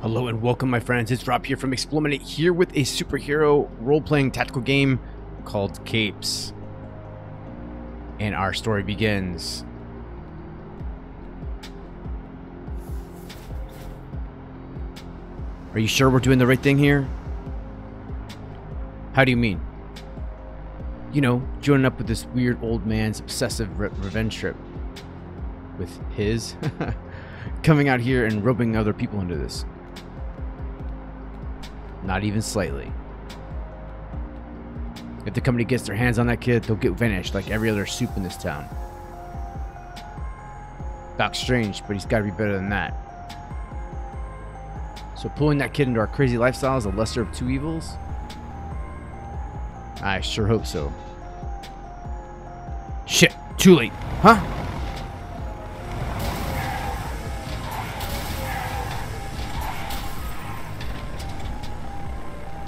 Hello and welcome, my friends. It's Rob here from eXplorminate, here with a superhero role playing tactical game called Capes. And our story begins. Are you sure we're doing the right thing here? How do you mean? You know, joining up with this weird old man's obsessive re- revenge trip. With his? Coming out here and roping other people into this. Not even slightly. If the company gets their hands on that kid, they'll get vanished like every other supe in this town. Doc's strange, but he's got to be better than that. So pulling that kid into our crazy lifestyle is the lesser of two evils? I sure hope so. Shit, too late. Huh?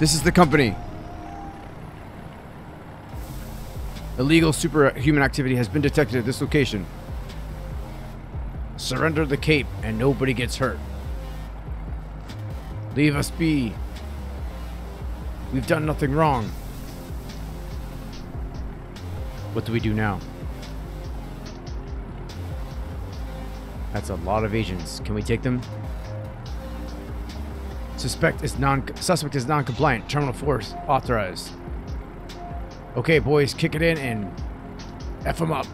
This is the company. Illegal superhuman activity has been detected at this location. Surrender the cape and nobody gets hurt. Leave us be. We've done nothing wrong. What do we do now? That's a lot of agents. Can we take them? Suspect is non suspect is non-compliant. Terminal force authorized. Okay, boys, kick it in and f them up.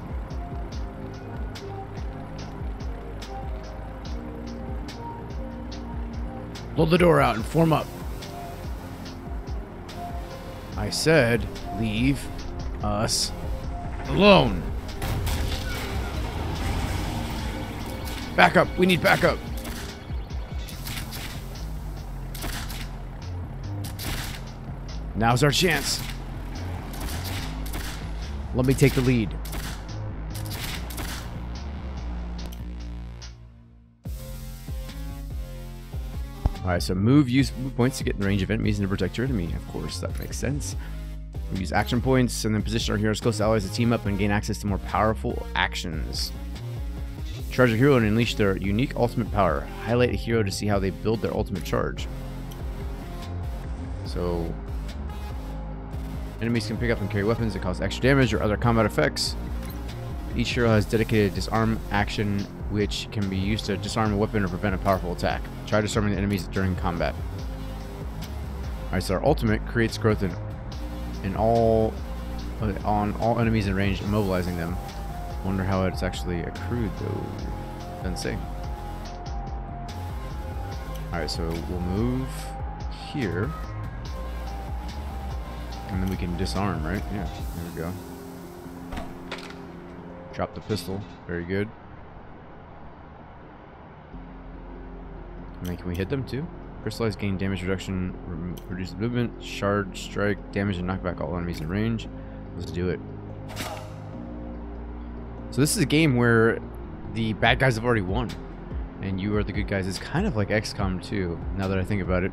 Blow the door out and form up. I said, leave us alone. Backup. We need backup. Now's our chance. Let me take the lead. Alright, so move, use points to get in range of enemies and to protect your enemy. Of course, that makes sense. We use action points and then position our heroes close to allies to team up and gain access to more powerful actions. Charge a hero and unleash their unique ultimate power. Highlight a hero to see how they build their ultimate charge. So, enemies can pick up and carry weapons that cause extra damage or other combat effects. Each hero has dedicated disarm action, which can be used to disarm a weapon or prevent a powerful attack. Try disarming the enemies during combat. Alright, so our ultimate creates growth in, in all on all enemies in range, immobilizing them. Wonder how it's actually accrued though. Doesn't say. Alright, so we'll move here. And then we can disarm, right? Yeah, there we go. Drop the pistol. Very good. And then can we hit them too? Crystallize gain damage reduction, rem- reduce movement, shard, strike, damage, and knock back all enemies in range. Let's do it. So this is a game where the bad guys have already won, and you are the good guys. It's kind of like XCOM 2, now that I think about it.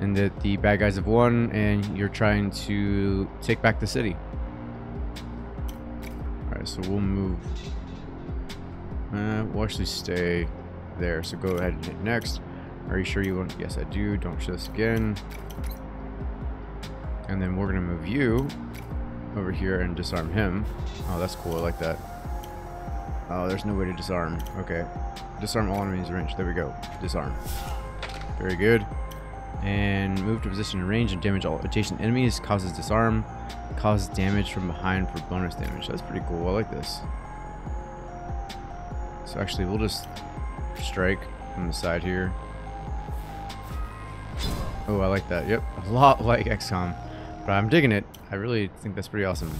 And that the bad guys have won, and you're trying to take back the city. Alright, so we'll move. Uh, we'll actually stay there. So go ahead and hit next. Are you sure you want? Yes, I do. Don't show this again. And then we're gonna move you over here and disarm him. Oh, that's cool. I like that. Oh, there's no way to disarm. Okay. Disarm all enemies range. There we go. Disarm. Very good. And move to position in range and damage all adjacent enemies. Causes disarm. Causes damage from behind for bonus damage. That's pretty cool. I like this. So actually, we'll just strike from the side here. Oh, I like that. Yep, a lot like XCOM. But I'm digging it. I really think that's pretty awesome.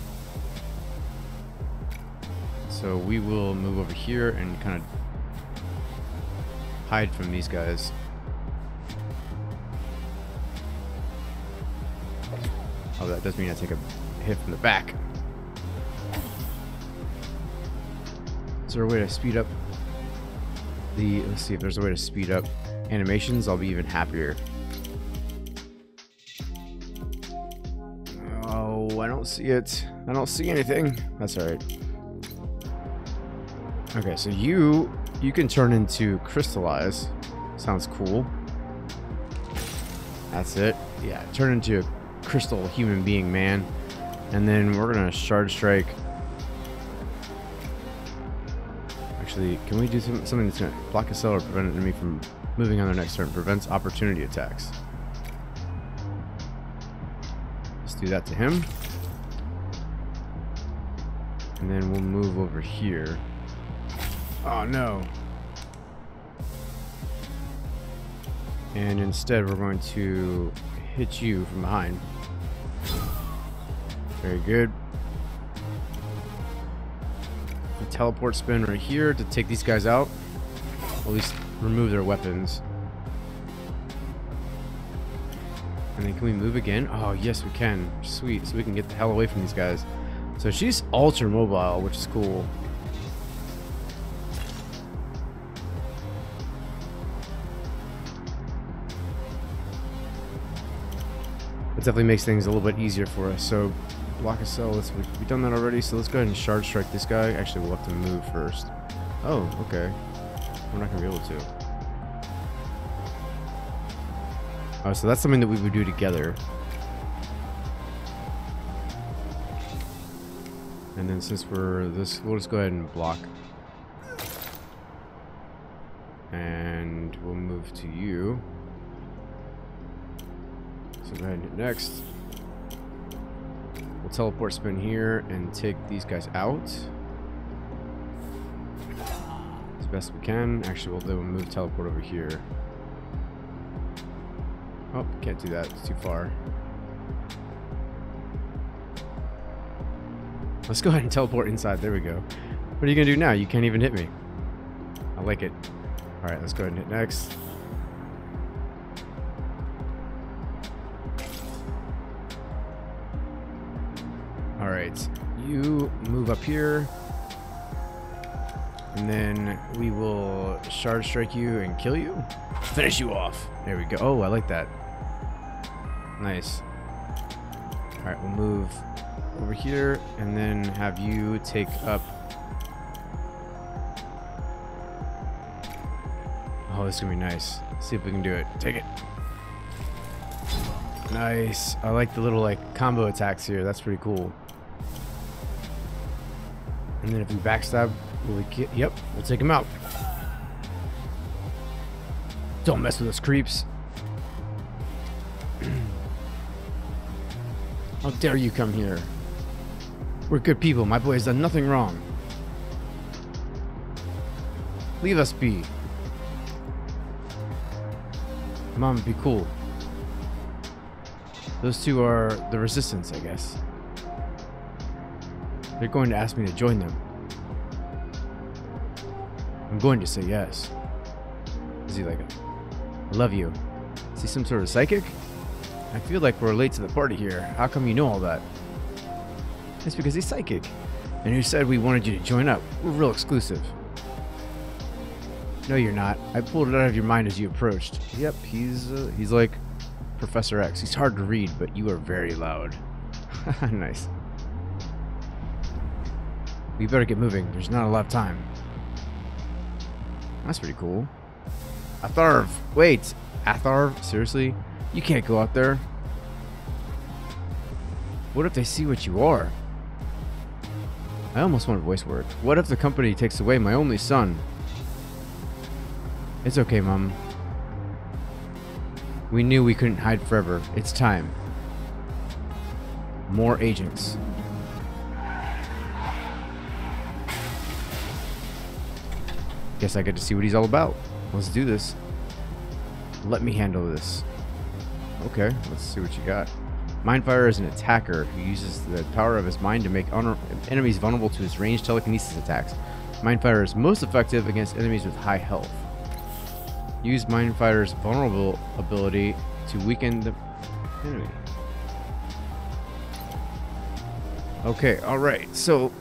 So we will move over here and kind of hide from these guys. That does mean I take a hit from the back. Is there a way to speed up the... Let's see if there's a way to speed up animations. I'll be even happier. Oh, I don't see it. I don't see anything. That's alright. Okay, so you you can turn into crystallize. Sounds cool. That's it. Yeah, turn into crystal human being, man. And then we're gonna shard strike. Actually, can we do some, something that's gonna block a cell or prevent an enemy from moving on their next turn? Prevents opportunity attacks. Let's do that to him. And then we'll move over here. Oh no. And instead we're going to hit you from behind. Very good. Teleport spin right here to take these guys out. At least remove their weapons. And then can we move again? Oh, yes, we can. Sweet. So we can get the hell away from these guys. So she's ultra mobile, which is cool. It definitely makes things a little bit easier for us. So block a cell. Let's we've done that already. So let's go ahead and shard strike this guy. Actually, we'll have to move first. Oh, okay. We're not gonna be able to. Oh, so that's something that we would do together. And then since we're this, we'll just go ahead and block. And we'll move to you. So go ahead and hit next. Teleport spin here and take these guys out. As best we can. Actually, we'll do a move teleport over here. Oh, can't do that. It's too far. Let's go ahead and teleport inside. There we go. What are you going to do now? You can't even hit me. I like it. Alright, let's go ahead and hit next. You move up here. And then we will shard strike you and kill you. Finish you off. There we go. Oh, I like that. Nice. Alright, we'll move over here and then have you take up Oh, this is gonna be nice. See if we can do it. Take it. Nice. I like the little like combo attacks here. That's pretty cool. And then if we backstab, will we get? Yep, we'll take him out. Don't mess with us, creeps. How dare you come here? We're good people. My boy has done nothing wrong. Leave us be. Mom, be cool. Those two are the resistance, I guess. They're going to ask me to join them. I'm going to say yes. Is he like, I love you. Is he some sort of psychic? I feel like we're late to the party here. How come you know all that? It's because he's psychic. And who said we wanted you to join up? We're real exclusive. No, you're not. I pulled it out of your mind as you approached. Yep, he's uh, he's like Professor X. He's hard to read, but you are very loud. nice. We better get moving. There's not a lot of time. That's pretty cool. Atharv! Wait! Atharv? Seriously? You can't go out there. What if they see what you are? I almost want voice work. What if the company takes away my only son? It's okay, Mom. We knew we couldn't hide forever. It's time. More agents. Guess I get to see what he's all about. Let's do this. Let me handle this. Okay, let's see what you got. Mindfire is an attacker who uses the power of his mind to make enemies vulnerable to his ranged telekinesis attacks. Mindfire is most effective against enemies with high health. Use Mindfire's vulnerable ability to weaken the enemy. Okay, alright, so...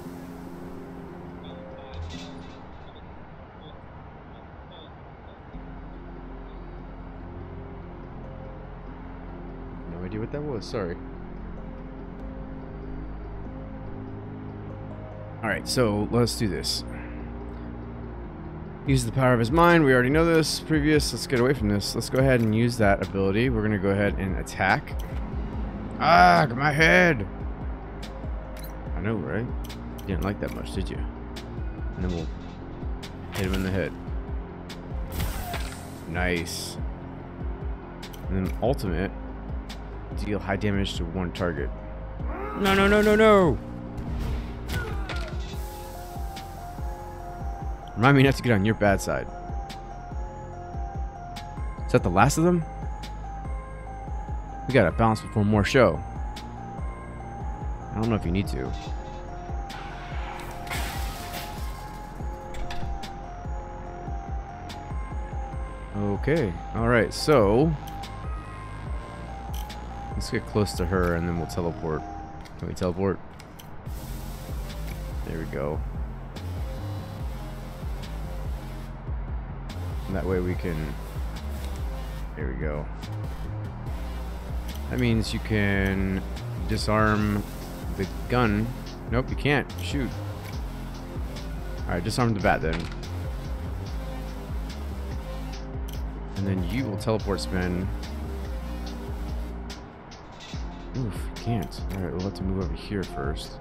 sorry. Alright, so let's do this. Use the power of his mind. We already know this. Previous. Let's get away from this. Let's go ahead and use that ability. We're going to go ahead and attack. Ah, my head. I know, right? You didn't like that much, did you? And then we'll hit him in the head. Nice. And then ultimate. Deal high damage to one target. No, no, no, no, no! Remind me not to get on your bad side. Is that the last of them? We gotta balance before more show. I don't know if you need to. Okay. Alright, so... Get close to her and then we'll teleport. Can we teleport? There we go. And that way we can... There we go. That means you can disarm the gun. Nope, you can't. Shoot. Alright, disarm the bat then. And then you will teleport spin. Can't. Alright, we'll have to move over here first.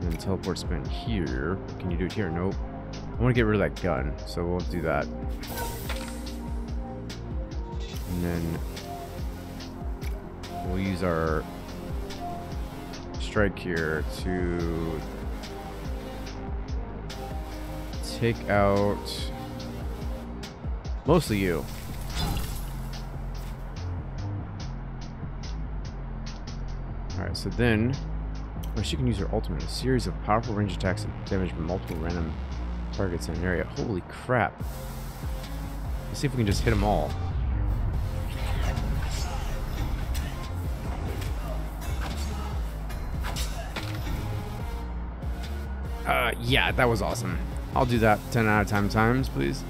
And teleport spin here. Can you do it here? Nope. I want to get rid of that gun, so we'll do that. And then we'll use our strike here to take out mostly you. So then well, she can use her ultimate. A series of powerful range attacks that damage multiple random targets in an area. Holy crap. Let's see if we can just hit them all. Uh, yeah, that was awesome. I'll do that 10 out of 10 times, please.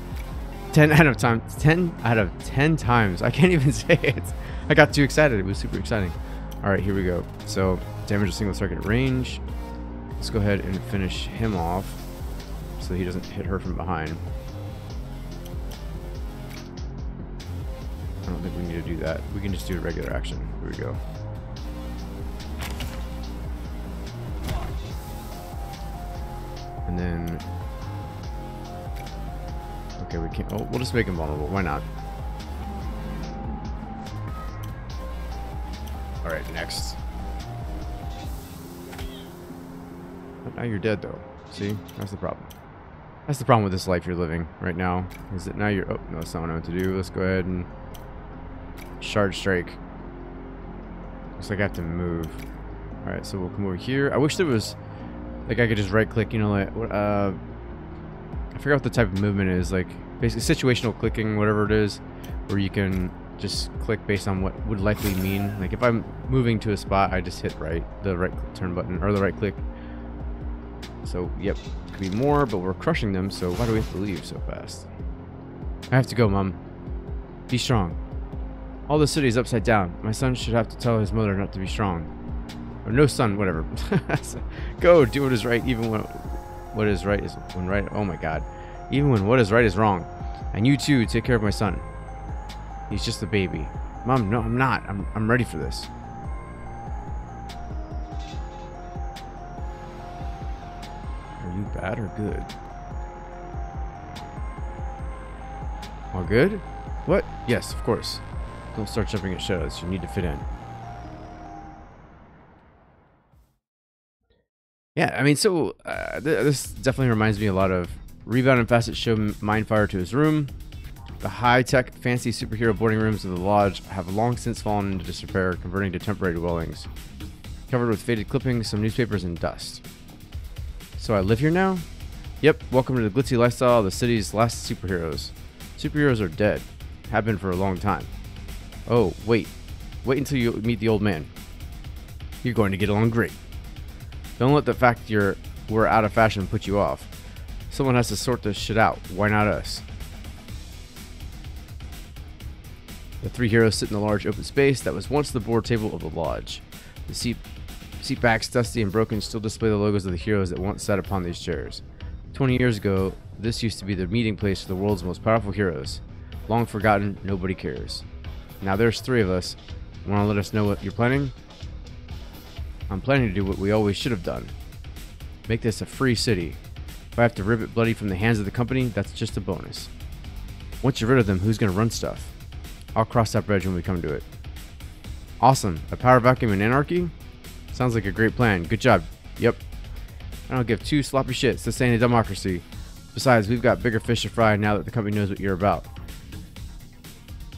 10 out of time 10 out of 10 times. I can't even say it. I got too excited. It was super exciting. All right, here we go. So, damage a single target range. Let's go ahead and finish him off so he doesn't hit her from behind. I don't think we need to do that. We can just do a regular action. Here we go. And then... Okay, we can't... Oh, we'll just make him vulnerable. Why not? Now you're dead, though. See? That's the problem. That's the problem with this life you're living right now. Is that now you're... Oh, no, that's not what I meant to do. Let's go ahead and... Shard Strike. Looks like I have to move. Alright, so we'll come over here. I wish there was... Like I could just right click, you know, like, uh, I forgot what the type of movement is, like, basically situational clicking, whatever it is, where you can just click based on what would likely mean. Like if I'm moving to a spot, I just hit right, the right turn button, or the right click. So, yep, could be more, but we're crushing them, so why do we have to leave so fast? I have to go, Mom. Be strong. All the city is upside down. My son should have to tell his mother not to be strong. Or no son, whatever. Go, do what is right, even when what is right is when right. Oh my god. Even when what is right is wrong. And you too, take care of my son. He's just a baby. Mom, no, I'm not. I'm, I'm ready for this. Are you bad or good? All good? What? Yes, of course. Don't start jumping at shadows. You need to fit in. Yeah, I mean, so uh, th this definitely reminds me a lot of Rebound and Facet show Mindfire to his room. The high-tech, fancy superhero boarding rooms of the lodge have long since fallen into disrepair, converting to temporary dwellings, covered with faded clippings, some newspapers, and dust. So I live here now? Yep, welcome to the glitzy lifestyle of the city's last superheroes. Superheroes are dead. Have been for a long time. Oh, wait. Wait until you meet the old man. You're going to get along great. Don't let the fact you're we're out of fashion put you off. Someone has to sort this shit out. Why not us? The three heroes sit in the large open space that was once the board table of the lodge. The seat, seat backs, dusty and broken, still display the logos of the heroes that once sat upon these chairs. 20 years ago, this used to be the meeting place for the world's most powerful heroes. Long forgotten, nobody cares. Now there's three of us. Want to let us know what you're planning? I'm planning to do what we always should have done. Make this a free city. If I have to rip it bloody from the hands of the company, that's just a bonus. Once you're rid of them, who's going to run stuff? I'll cross that bridge when we come to it. Awesome. A power vacuum and anarchy? Sounds like a great plan. Good job. Yep. I don't give two sloppy shits. This ain't a democracy. Besides, we've got bigger fish to fry now that the company knows what you're about.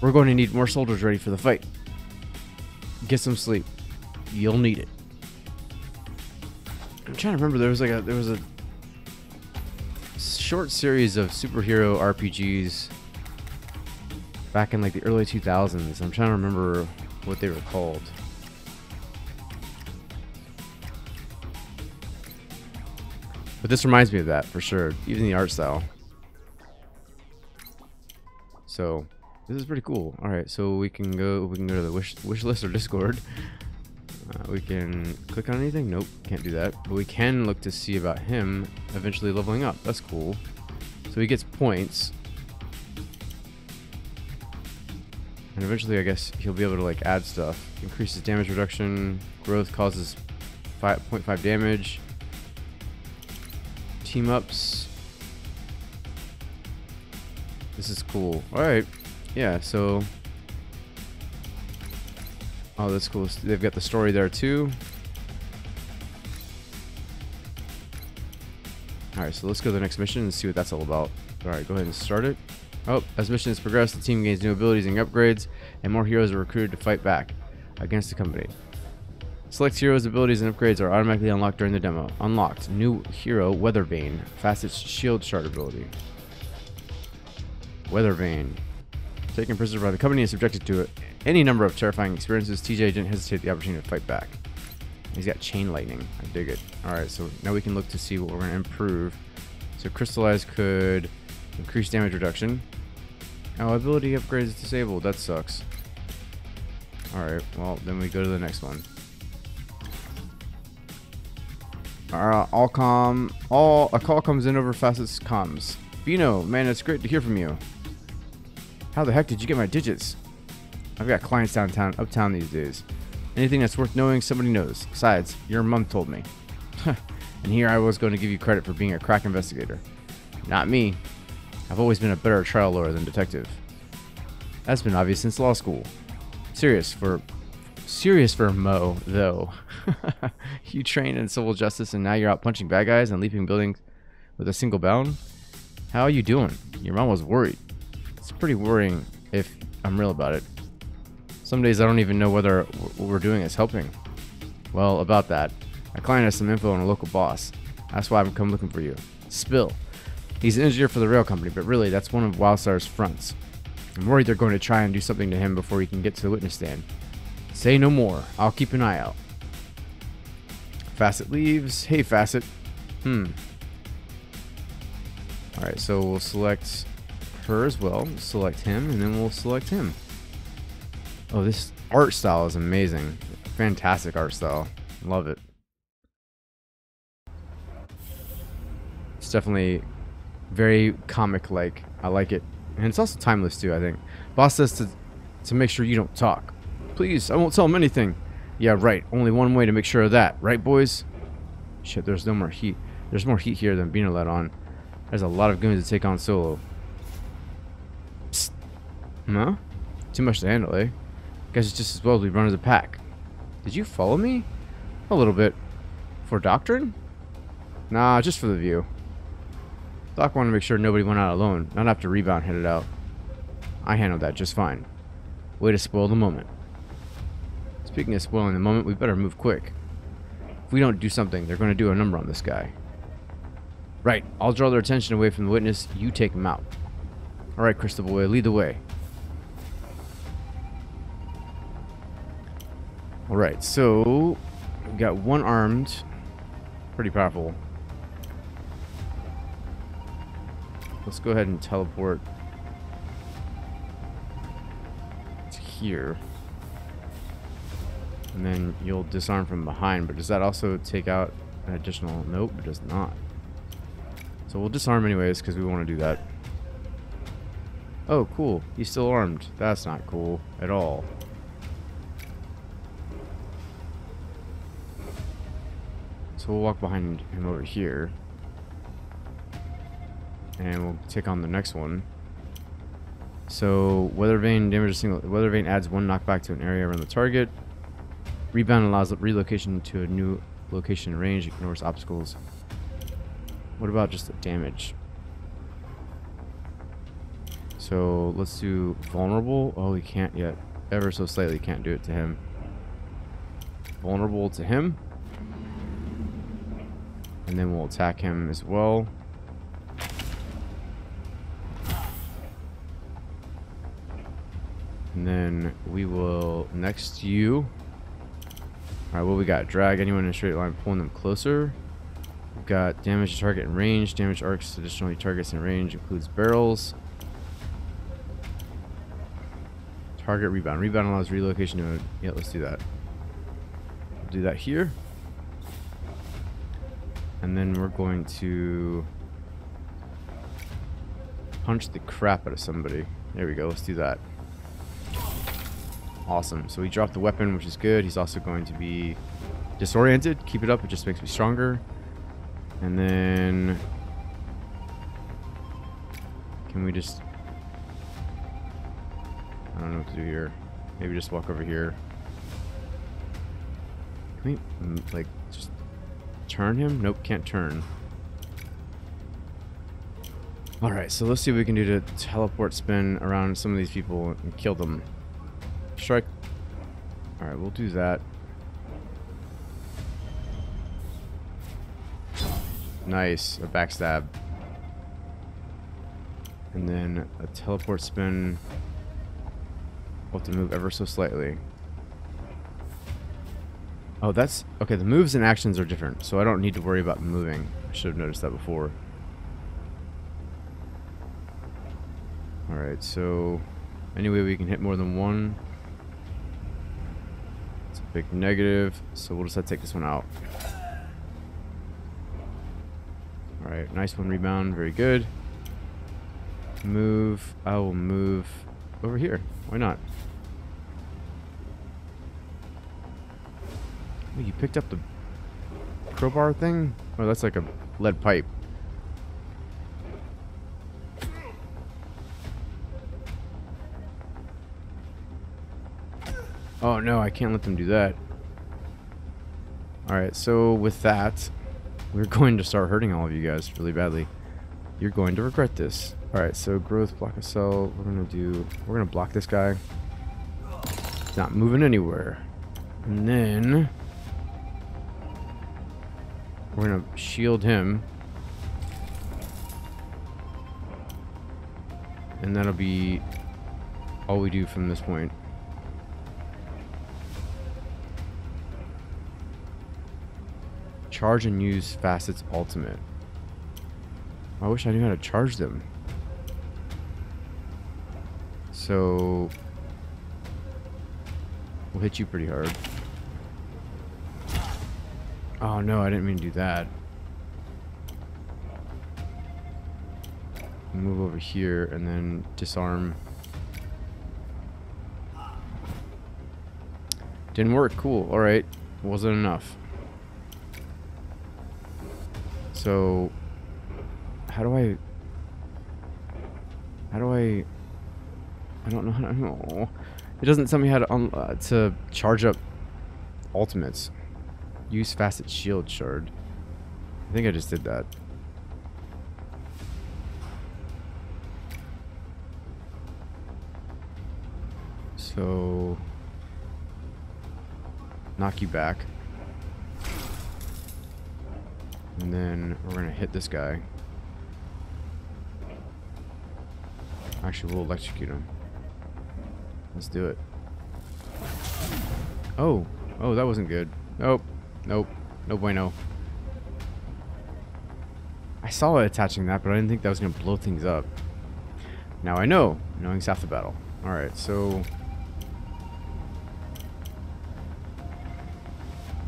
We're going to need more soldiers ready for the fight. Get some sleep. You'll need it. I'm trying to remember. There was like a there was a short series of superhero RPGs back in like the early 2000s. I'm trying to remember what they were called. But this reminds me of that for sure, even the art style. So this is pretty cool. All right, so we can go. We can go to the wish wish list or Discord. Uh, we can click on anything. Nope, can't do that. But we can look to see about him eventually leveling up. That's cool. So he gets points. And eventually, I guess, he'll be able to, like, add stuff. Increases damage reduction. Growth causes 5.5 damage. Team ups. This is cool. Alright. Yeah, so... Oh, that's cool. They've got the story there, too. Alright, so let's go to the next mission and see what that's all about. Alright, go ahead and start it. Oh, as missions progress, the team gains new abilities and upgrades, and more heroes are recruited to fight back against the company. Select heroes' abilities and upgrades are automatically unlocked during the demo. Unlocked. New hero, Weathervane. Facet's shield shard ability. Weathervane. Taken prisoner by the company and subjected to any number of terrifying experiences, TJ didn't hesitate the opportunity to fight back. He's got chain lightning. I dig it. Alright, so now we can look to see what we're going to improve. So crystallize could increase damage reduction. Oh, ability upgrade is disabled. That sucks. Alright, well, then we go to the next one. Uh, all com, all a call comes in over Facet's comms. Bino, man, it's great to hear from you. How the heck did you get my digits? I've got clients downtown, uptown these days. Anything that's worth knowing, somebody knows. Besides, your mom told me. and here I was going to give you credit for being a crack investigator. Not me. I've always been a better trial lawyer than detective. That's been obvious since law school. Serious for serious for Mo, though. you trained in civil justice and now you're out punching bad guys and leaping buildings with a single bound? How are you doing? Your mom was worried. It's pretty worrying if I'm real about it. Some days I don't even know whether what we're doing is helping. Well, about that, my client has some info on a local boss. That's why I've come looking for you. Spill. He's an engineer for the rail company, but really, that's one of Wildstar's fronts. I'm worried they're going to try and do something to him before he can get to the witness stand. Say no more. I'll keep an eye out. Facet leaves. Hey, Facet. Hmm. Alright, so we'll select her as well. Select him, and then we'll select him. Oh, this art style is amazing. Fantastic art style. Love it. It's definitely very comic-like. I like it. And it's also timeless, too, I think. Boss says to, to make sure you don't talk. Please, I won't tell him anything. Yeah, right. Only one way to make sure of that. Right, boys? Shit, there's no more heat. There's more heat here than Bino let on. There's a lot of goons to take on solo. Psst. Huh? Too much to handle, eh? Guess it's just as well as we run as a pack. Did you follow me? A little bit. For doctrine? Nah, just for the view. Doc wanted to make sure nobody went out alone, not to rebound headed out. I handled that just fine. Way to spoil the moment. Speaking of spoiling the moment, we better move quick. If we don't do something, they're going to do a number on this guy. Right, I'll draw their attention away from the witness, you take him out. Alright, Crystal Boy, lead the way. Alright, so... We've got one armed. Pretty powerful. Let's go ahead and teleport to here. And then you'll disarm from behind, but does that also take out an additional... Nope, it does not. So we'll disarm anyways because we want to do that. Oh, cool. He's still armed. That's not cool at all. So we'll walk behind him over here. And we'll take on the next one. So Weathervane damages single Weathervane adds one knockback to an area around the target. Rebound allows relocation to a new location range, ignores obstacles. What about just the damage? So let's do vulnerable. Oh, we can't yet. Ever so slightly can't do it to him. Vulnerable to him. And then we'll attack him as well. And then we will next you. Alright, what we got? Drag anyone in a straight line, pulling them closer. We've got damage to target in range. Damage arcs additionally targets in range includes barrels. Target rebound. Rebound allows relocation to... Yeah, let's do that. do that here. And then we're going to... Punch the crap out of somebody. There we go. Let's do that. Awesome. So he dropped the weapon, which is good. He's also going to be disoriented. Keep it up. It just makes me stronger. And then... Can we just... I don't know what to do here. Maybe just walk over here. Can we, mm, like, just turn him? Nope, can't turn. Alright, so let's see what we can do to teleport spin around some of these people and kill them. Strike. Alright, we'll do that. Nice. A backstab. And then a teleport spin. We'll have to move ever so slightly. Oh, that's... Okay, the moves and actions are different, so I don't need to worry about moving. I should have noticed that before. Alright, so... Anyway, we can hit more than one. Big negative, so we'll just have to take this one out. Alright, nice one rebound, very good. Move, I will move over here. Why not? You picked up the crowbar thing? Oh, that's like a lead pipe. Oh no, I can't let them do that. Alright, so with that, we're going to start hurting all of you guys really badly. You're going to regret this. Alright, so growth, block a cell. We're going to do... We're going to block this guy. He's not moving anywhere. And then... We're going to shield him. And that'll be all we do from this point. Charge and use Facet's ultimate. I wish I knew how to charge them. So... We'll hit you pretty hard. Oh no, I didn't mean to do that. Move over here and then disarm. Didn't work, cool, alright. Wasn't enough. So, how do I... How do I... I don't know how to... know. It doesn't tell me how to, um, uh, to charge up ultimates. Use facet shield shard. I think I just did that. So... Knock you back. And then we're going to hit this guy. Actually, we'll electrocute him. Let's do it. Oh. Oh, that wasn't good. Nope. Nope. No bueno. I saw it attaching that, but I didn't think that was going to blow things up. Now I know. Knowing's half the battle. Alright, so...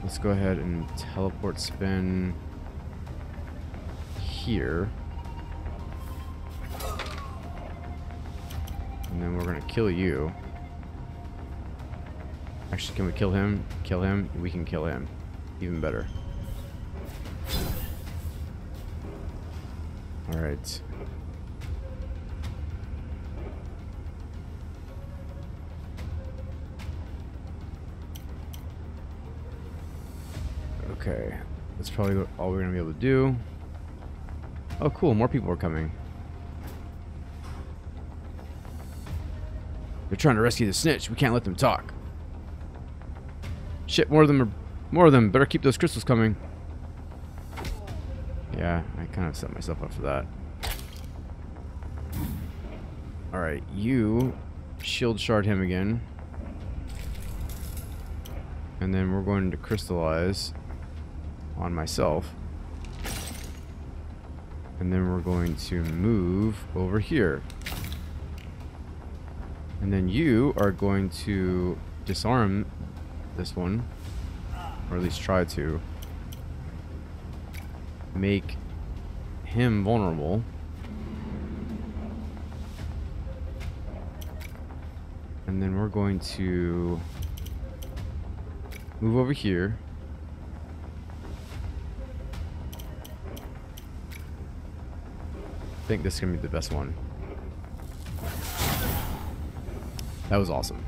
Let's go ahead and teleport spin here. And then we're gonna kill you. Actually, can we kill him? Kill him? We can kill him. Even better. Alright. Okay. That's probably all we're going to be able to do. Oh, cool. More people are coming. They're trying to rescue the snitch. We can't let them talk. Shit, more of them are... More of them. Better keep those crystals coming. Yeah, I kind of set myself up for that. Alright, you shield shard him again. And then we're going to crystallize on myself. And then we're going to move over here. And then you are going to disarm this one. Or at least try to. Make him vulnerable. And then we're going to move over here. I think this is going to be the best one. That was awesome.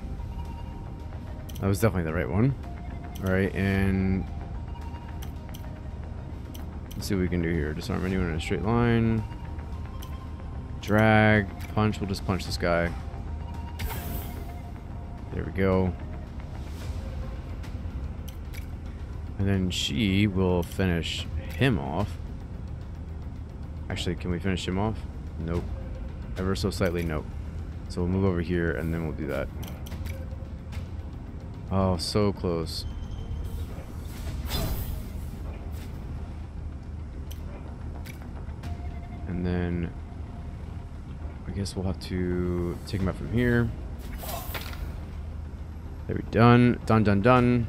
That was definitely the right one. Alright, and... Let's see what we can do here. Disarm anyone in a straight line. Drag. Punch. We'll just punch this guy. There we go. And then she will finish him off. Actually, can we finish him off? Nope. Ever so slightly, nope. So we'll move over here and then we'll do that. Oh, so close. And then I guess we'll have to take him out from here. There we done. Done, done, done.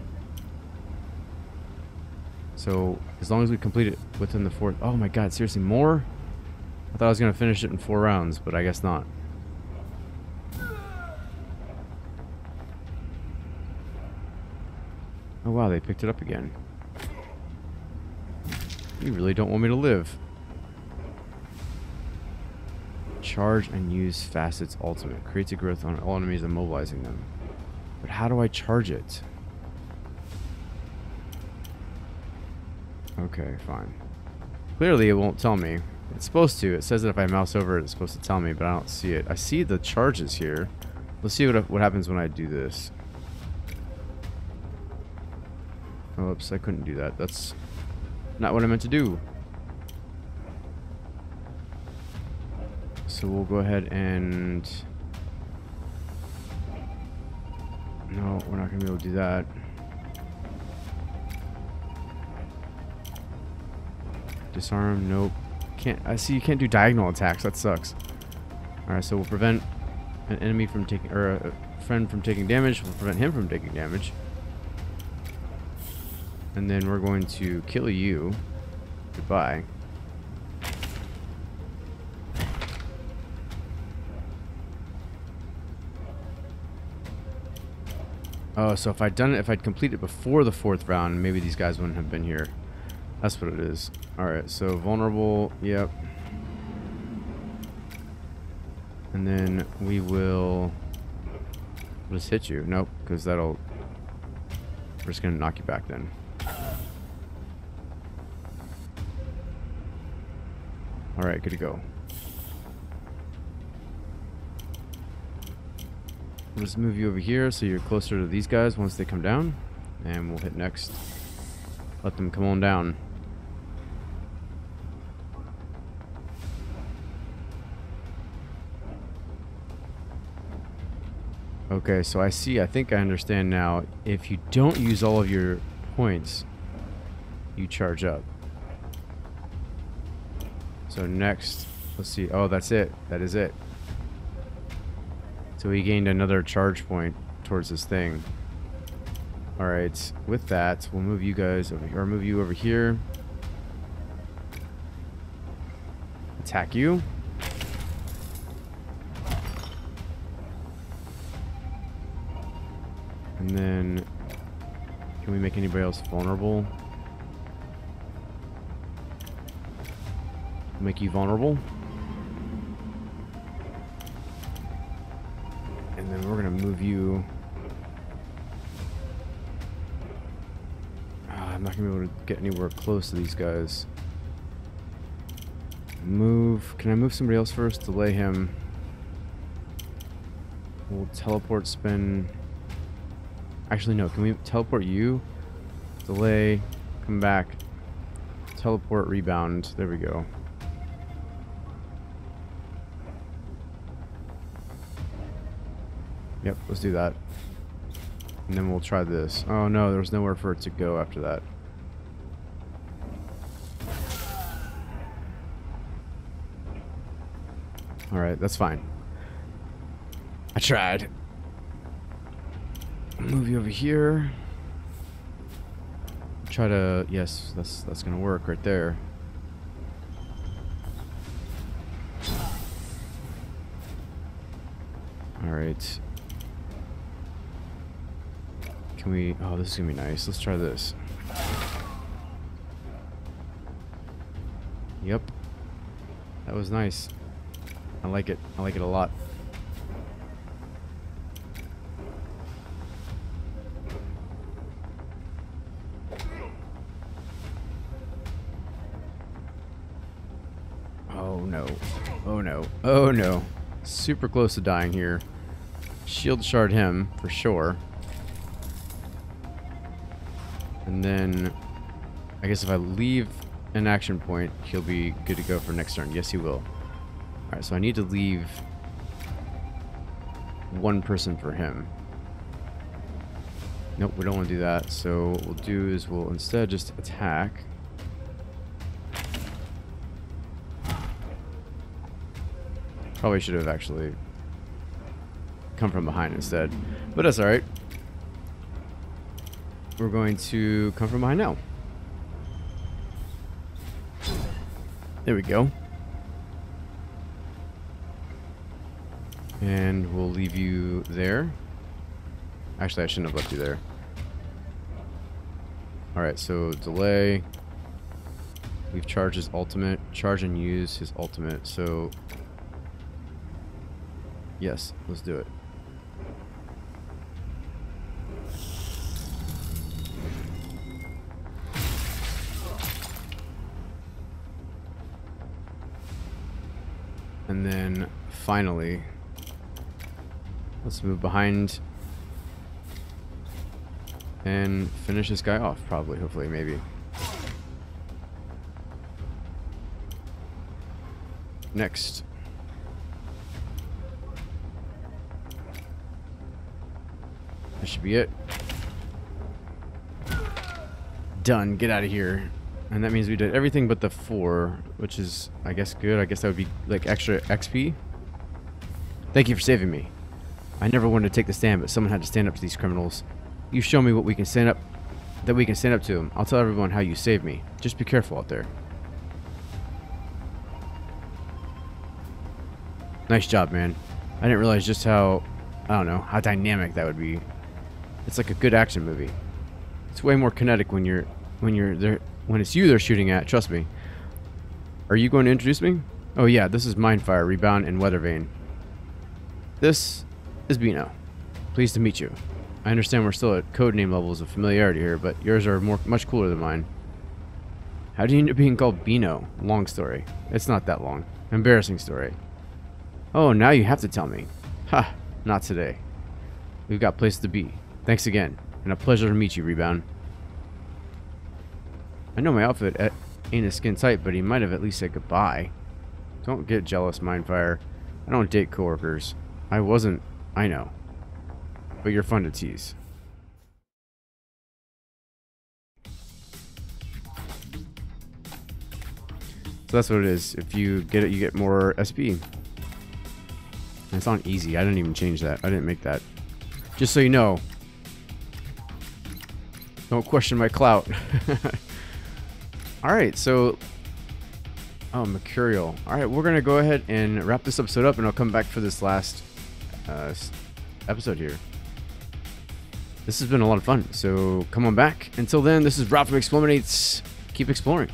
So, as long as we complete it within the fourth... Oh my god, seriously, more? I thought I was going to finish it in four rounds, but I guess not. Oh wow, they picked it up again. You really don't want me to live. Charge and use Facet's ultimate. Creates a growth on all enemies immobilizing them. But how do I charge it? Okay, fine. Clearly it won't tell me. It's supposed to. It says that if I mouse over it, it's supposed to tell me, but I don't see it. I see the charges here. Let's see what, what happens when I do this. Oops, I couldn't do that. That's not what I meant to do. So we'll go ahead and... No, we're not going to be able to do that. Disarm, nope. Can't, I see you can't do diagonal attacks. That sucks. Alright, so we'll prevent an enemy from taking, or a friend from taking damage. We'll prevent him from taking damage. And then we're going to kill you. Goodbye. Oh, so if I'd done it, if I'd completed before the fourth round, maybe these guys wouldn't have been here. That's what it is. Alright, so vulnerable, yep. And then we will just hit you. Nope, because that'll... We're just going to knock you back then. Alright, good to go. We'll just move you over here so you're closer to these guys once they come down. And we'll hit next. Let them come on down. Okay, so I see, I think I understand now. If you don't use all of your points, you charge up. So next, let's see. Oh, that's it. That is it. So he gained another charge point towards this thing. Alright, with that, we'll move you guys over here, or move you over here. Attack you. Make anybody else vulnerable? Make you vulnerable. And then we're gonna move you. Ah, I'm not gonna be able to get anywhere close to these guys. Move. Can I move somebody else first? Delay him. We'll teleport spin. Actually, no. Can we teleport you? Delay. Come back. Teleport rebound. There we go. Yep, let's do that. And then we'll try this. Oh no, there was nowhere for it to go after that. Alright, that's fine. I tried. Move you over here. Try to yes, that's that's gonna work right there. Alright. Can we oh this is gonna be nice. Let's try this. Yep. That was nice. I like it. I like it a lot. Oh no. Oh no. Super close to dying here. Shield shard him, for sure. And then, I guess if I leave an action point, he'll be good to go for next turn. Yes, he will. Alright, so I need to leave one person for him. Nope, we don't want to do that. So what we'll do is we'll instead just attack. Probably should have actually come from behind instead. But that's alright. We're going to come from behind now. There we go. And we'll leave you there. Actually, I shouldn't have left you there. Alright, so delay. We've charged his ultimate. Charge and use his ultimate. So, yes, let's do it. And then, finally, let's move behind and finish this guy off, probably, hopefully, maybe. Next. That should be it. Done. Get out of here. And that means we did everything but the four, which is, I guess, good. I guess that would be, like, extra XP. Thank you for saving me. I never wanted to take the stand, but someone had to stand up to these criminals. You show me what we can stand up, that we can stand up to them. I'll tell everyone how you saved me. Just be careful out there. Nice job, man. I didn't realize just how, I don't know, how dynamic that would be. It's like a good action movie. It's way more kinetic when you're, when you're there, when it's you they're shooting at. Trust me. Are you going to introduce me? Oh yeah, this is Mindfire, Rebound, and Weathervane. This is Bino. Pleased to meet you. I understand we're still at codename levels of familiarity here, but yours are more much cooler than mine. How do you end up being called Bino? Long story. It's not that long. Embarrassing story. Oh, now you have to tell me. Ha, not today. We've got place to be. Thanks again, and a pleasure to meet you, Rebound. I know my outfit ain't a skin tight, but he might have at least said goodbye. Don't get jealous, Mindfire. I don't date coworkers. I wasn't, I know. But you're fun to tease. So that's what it is. If you get it, you get more SP. And it's on easy. I didn't even change that. I didn't make that. Just so you know. Don't question my clout. Alright, so... Oh, Mercurial. Alright, we're going to go ahead and wrap this episode up, and I'll come back for this last uh, episode here. this has been a lot of fun. So come on back. Until then, this is Rob from eXplorminates. Keep exploring.